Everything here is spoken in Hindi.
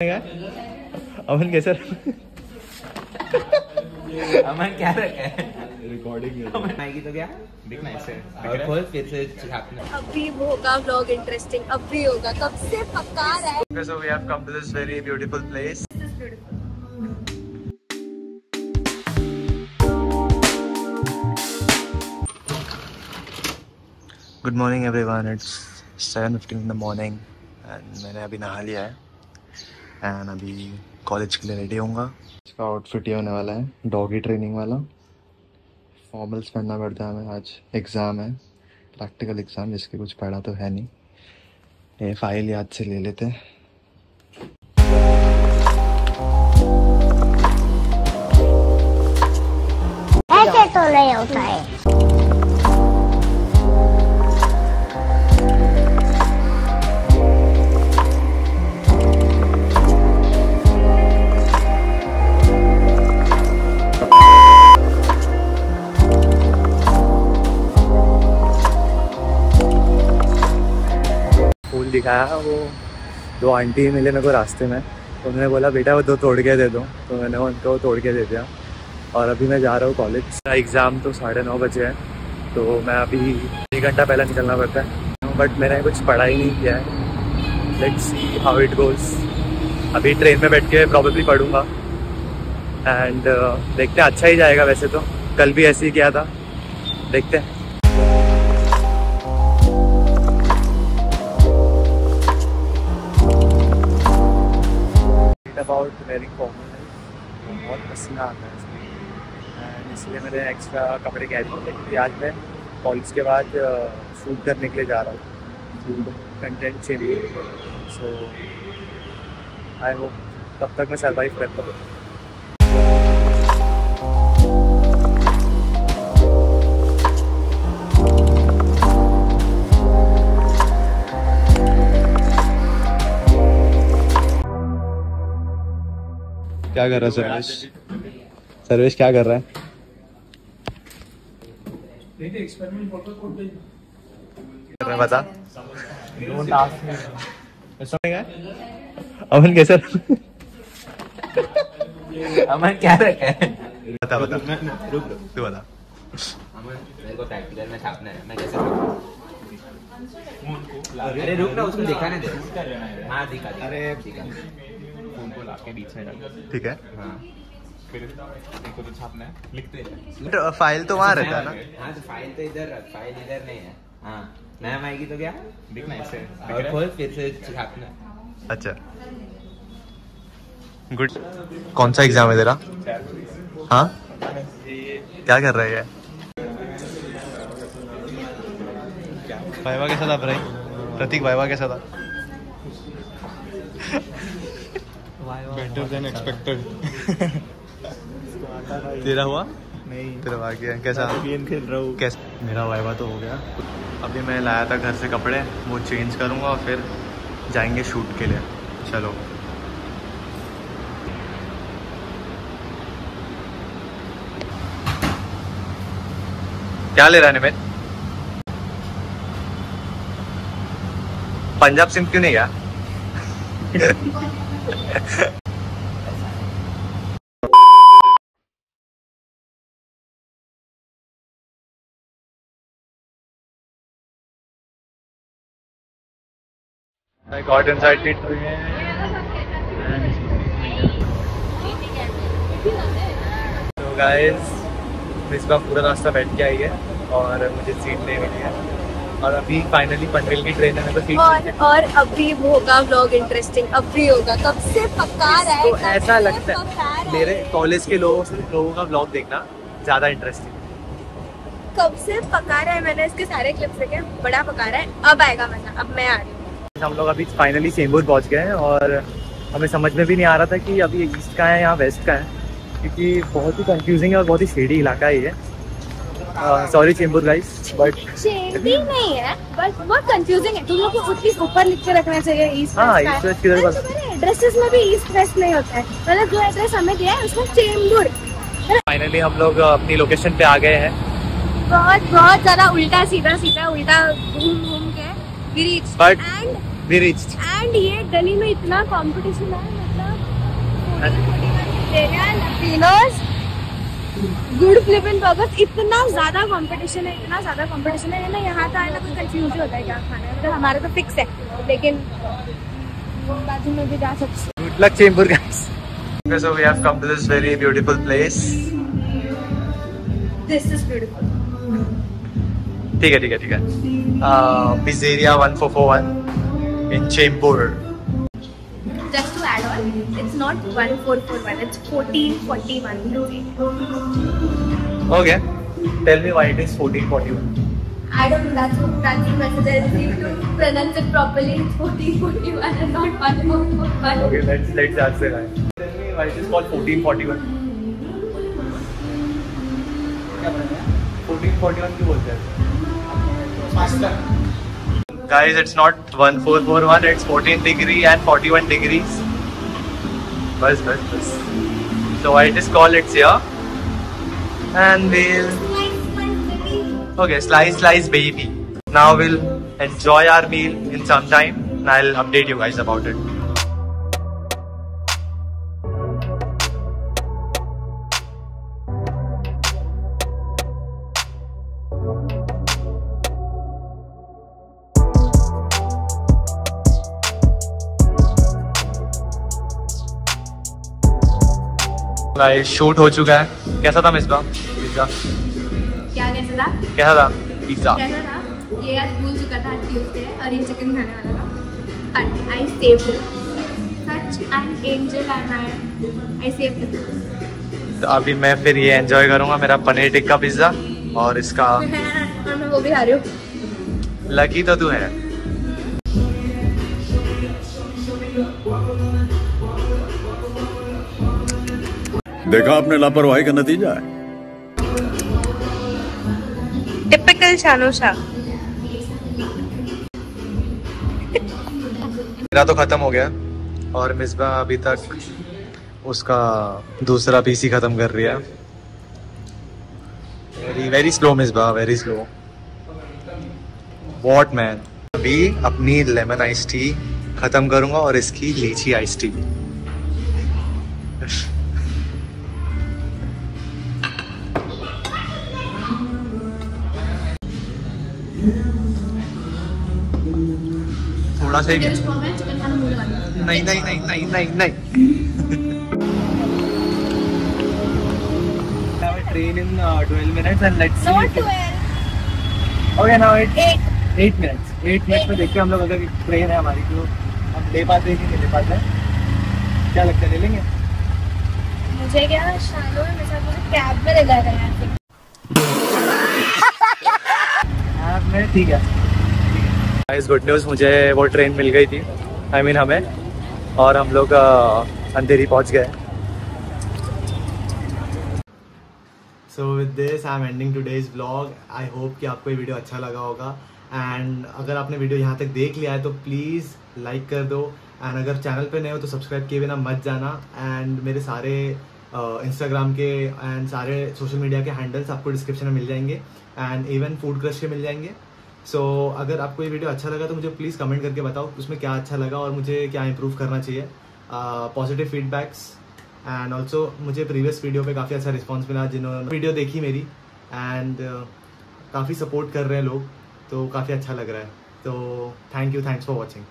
अमन कैसा अमन क्या रखा है? रिकॉर्डिंग अमन तो क्या? दिखना और खोल फिर से छापना अभी होगा व्लॉग इंटरेस्टिंग अब भी होगा। कब से पका रहा है? So we have come to this very beautiful place. Good morning everyone it's seven fifteen in the morning and मैंने अभी नहा लिया है। एंड अभी कॉलेज के लिए रेडी होऊँगा। इसका आउटफिट ये होने वाला है डॉगी ट्रेनिंग वाला। फॉर्मल्स पहनना पड़ता है हमें आज एग्ज़ाम है प्रैक्टिकल एग्ज़ाम जिसके कुछ पढ़ा तो है नहीं। ये फ़ाइल याद से ले लेते हैं। ऐसे तो नहीं होता है। फूल दिखाया, वो दो आंटी मिले मेरे को रास्ते में। तो उन्होंने बोला, बेटा, वो दो तोड़ के दे दो। तो मैंने उनको तोड़ के दे दिया। और अभी मैं जा रहा हूँ कॉलेज का एग्ज़ाम तो साढ़े नौ बजे है तो मैं अभी एक घंटा पहले निकलना पड़ता है। बट मैंने कुछ पढ़ा ही नहीं किया है। Let's see how it goes अभी ट्रेन में बैठ के प्रॉबेबली पढ़ूँगा। एंड देखते हैं अच्छा ही जाएगा वैसे तो। कल भी ऐसे ही किया था। देखते हैं। अबाउट वेयरिंग फॉर्मल बहुत पसीना आता है इसमें। इसलिए मैंने एक्स्ट्रा कपड़े कैरी किए। क्योंकि आज मैं कॉलेज के बाद शूट करने के लिए जा रहा हूँ। कंटेंट चाहिए। सो आई होप तब तक मैं सर्वाइव कर पाऊँ। क्या कर रहा है सर्वेश? सर्वेश क्या कर रहा है? कर रहा बता। अमन कैसा? अमन क्या रखा है? बता बता। रुक रुक तू बता। अमन मेरे को प्रैक्टिकल में छापना है। मैं कैसे? अरे रुक ना उसको दिखाने दे। हाँ दिखा दिखा अरे दिखा फ़ोन को लाके बीच में ठीक है। हाँ। फिर इनको तो छापना है। लिखते हैं। फ़ाइल तो वहाँ रहता है ना? हाँ तो फ़ाइल तो इधर फ़ाइल इधर नहीं है। हाँ मैम आएगी तो क्या? दिखना इससे और खोल फिर से छापना अच्छा। गुड कौन सा एग्ज़ाम है तेरा? हाँ? क्या कर रहा है ये? वाइवा कैसा था भाई? प्रतीक वाइवा कैसा था? बेटर देन एक्सपेक्टेड तेरा हुआ? नहीं। तेरा बाकी है कैसा? गेम खेल रहा हूँ। कैसा मेरा वाइवा तो हो गया। अभी मैं लाया था घर से कपड़े वो चेंज करूँगा और फिर जाएँगे शूट के लिए। चलो। क्या ले रहा है निमित? पंजाब सिम क्यों नहीं गया? गाइस मिसबा पूरा रास्ता बैठ के आई है और मुझे सीट नहीं मिली है। और अभी फाइनली पनवेल की ट्रेन है तो और और अभी होगा व्लॉग इंटरेस्टिंग अब भी होगा। कब से पका रहा है तो ऐसा लगता है। मेरे कॉलेज के लोगों से लोगों का ब्लॉग देखना ज़्यादा इंटरेस्टिंग कब से पका रहा है मैंने इसके सारे क्लिप्स देखे बड़ा पका रहा है अब आएगा मज़ा अब मैं आ रही हूँ। हम लोग अभी फाइनली सेम्बूर पहुँच गए हैं और हमें समझ में भी नहीं आ रहा था कि अभी ईस्ट का है या वेस्ट का है क्योंकि बहुत ही कंफ्यूजिंग है और बहुत ही शेडी इलाका है ये। Sorry Chembur guys but shady नहीं है बट बहुत कंफ्यूजिंग है। तुम लोग को एटलीस्ट ऊपर लिख के रखना चाहिए ईस्ट हाँ, east west किधर बस- एड्रेसेस में भी ईस्ट वेस्ट नहीं होता है। मतलब जो एड्रेस हमें दिया है उसमें चेंबूर फाइनली हम लोग अपनी लोकेशन पे आ गए हैं। बहुत बहुत ज़्यादा उल्टा सीधा सीधा उल्टा घूम घूम के we reach But- and we reached and ये गली में इतना कंपटीशन है Lapinoz good flippin burgers इतना ज़्यादा कंपटीशन है इतना ज़्यादा कंपटीशन है ना यहाँ तो आए ना कोई कंफ्यूज होता है क्या खाना है। मतलब हमारा तो फिक्स है लेकिन बाजू में भी जा सकते luck, Chembur guys. Okay, so we have come to this very beautiful place. This is beautiful ठीक है ठीक है ठीक है. Four one in Chembur just to add on, it's not 1441, it's 1441. Okay tell me why it is 1441 I don't know, that's what that's the message I received to pronounce it properly. It's 1441 and not 1441. Okay, let's let's ask the guy. Tell me why it is called 1441. क्या बोलते हैं? 1441 क्यों बोलते हैं? Guys, it's not 1441, it's 14 degree and 41 degrees. so why it is called it's here. And we'll Okay, slice, slice, baby. Now we'll enjoy our meal in some time, and I'll update you guys about it. Guys shoot हो चुका है। कैसा था मिसबा? पिज्जा क्या कैसा था कैसा था? पिज्जा। कैसा था? ये आज भूल चुका था ट्यूसडे और ये चिकन खाने वाला था। I such an angel and I I saved तो अभी मैं फिर ये एंजॉय करूँगा मेरा पनीर टिक्का पिज्जा और इसका और मैं वो भी खा रही हूँ। लकी तो तू है। देखा आपने लापरवाही का नतीजा है। टिपिकल शानोशा मेरा तो खत्म हो गया और मिसबा अभी तक उसका दूसरा पीसी खत्म कर रही है। Very very slow Misba very slow what man अभी अपनी लेमन आइस टी खत्म करूँगा और इसकी लीची आइस टी थोड़ा सा ही नहीं नहीं नहीं नहीं नहीं नहीं। Train in uh, 12 minutes and let's see. Not 12 Okay, now it's 8 8 minutes. 8 minutes में देखते हैं हम लोग अगर ट्रेन है हमारी तो हम ले पाते हैं कि नहीं ले पाते हैं। क्या लगता है ले लेंगे? मुझे क्या शानो में मेरे साथ मुझे कैब में ले यहाँ से हाँ मैं ठीक है। गाइस गुड न्यूज़ मुझे वो ट्रेन मिल गई थी आई I मीन mean, हमें और हम लोग अंधेरी पहुँच गए। So with this I am ending today's vlog I hope कि आपको ये वीडियो अच्छा लगा होगा। एंड अगर आपने वीडियो यहाँ तक देख लिया है तो प्लीज़ लाइक कर दो। एंड अगर चैनल पे नए हो तो सब्सक्राइब किए बिना मत जाना। एंड मेरे सारे इंस्टाग्राम uh, के एंड सारे सोशल मीडिया के हैंडल्स आपको डिस्क्रिप्शन में मिल जाएँगे। एंड इवन फ़ूड क्रश के मिल जाएँगे। सो so, अगर आपको ये वीडियो अच्छा लगा तो मुझे प्लीज़ कमेंट करके बताओ उसमें क्या अच्छा लगा और मुझे क्या इम्प्रूव करना चाहिए। पॉजिटिव फीडबैक्स एंड ऑल्सो मुझे प्रीवियस वीडियो पे काफ़ी अच्छा रिस्पॉन्स मिला जिन्होंने वीडियो देखी मेरी एंड uh, काफ़ी सपोर्ट कर रहे हैं लोग तो काफ़ी अच्छा लग रहा है। तो thank you thanks for watching